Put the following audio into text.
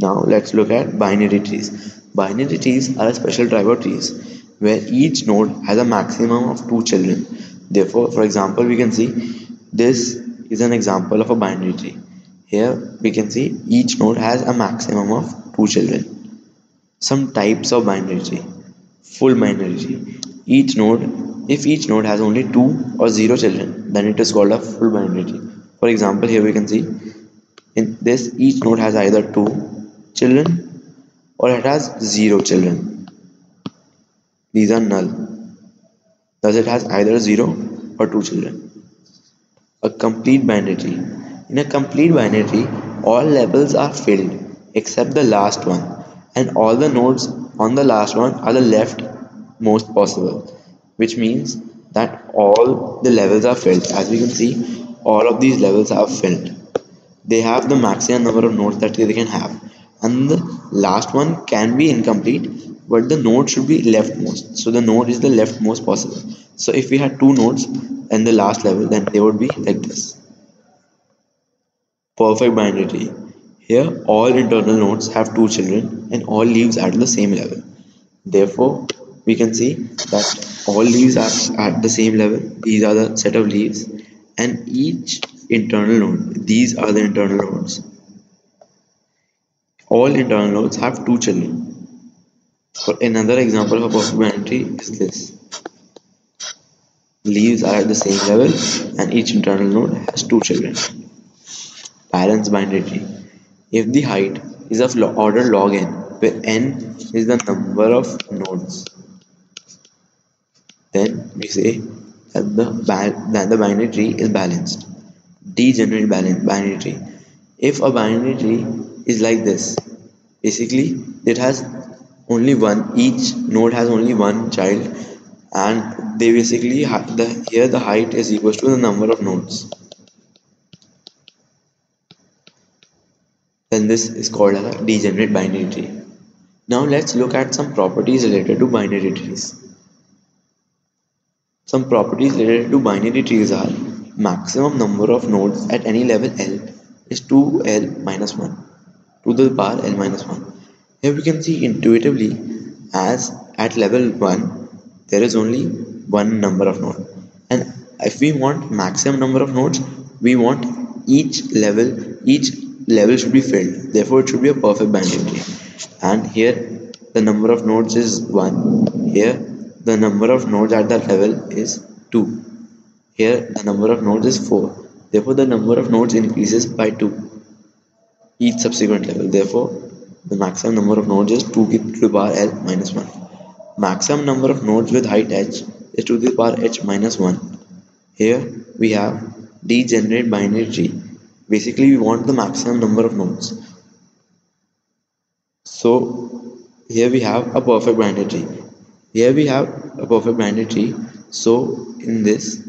Now let's look at binary trees. Binary trees are a special type of trees where each node has a maximum of two children. Therefore, for example, we can see this is an example of a binary tree. Here we can see each node has a maximum of two children. Some types of binary tree. Full binary tree. Each node, if each node has only two or zero children, then it is called a full binary tree. For example, here we can see in this each node has either two children or it has zero children. These are null. Thus it has either zero or two children. A complete binary tree. In a complete binary tree, all levels are filled except the last one and all the nodes on the last one are the left most possible which means that all the levels are filled as we can see all of these levels are filled they have the maximum number of nodes that they can have. And the last one can be incomplete but the node should be leftmost. So the node is the leftmost possible. So if we had two nodes in the last level then they would be like this. Perfect binary tree. Here all internal nodes have two children and all leaves are at the same level. Therefore we can see that all leaves are at the same level. These are the set of leaves. And each internal node these are the internal nodes. All internal nodes have two children. For another example of a tree is this. Leaves are at the same level and each internal node has two children. Balanced binary tree if the height is of order log n where n is the number of nodes then we say that the, that the binary tree is balanced degenerate binary. Tree if a binary tree is like this basically it has only one each node has only one child and they basically the here the height is equals to the number of nodes. Then this is called a degenerate binary tree. Now let's look at some properties related to binary trees. Some properties related to binary trees are maximum number of nodes at any level L is 2L minus 1 to the power L minus 1. Here we can see intuitively as at level 1 there is only one number of nodes. And if we want maximum number of nodes we want each level each level should be filled. Therefore it should be a perfect binary tree and here the number of nodes is 1 here the number of nodes at that level is 2 here the number of nodes is 4. Therefore the number of nodes increases by 2 each subsequent level. Therefore the maximum number of nodes is 2 to the power l minus 1. Maximum number of nodes with height h is 2 to the power h minus 1. Here we have degenerate binary tree. Basically we want the maximum number of nodes. So here we have a perfect binary tree. Here we have a perfect binary tree. So in this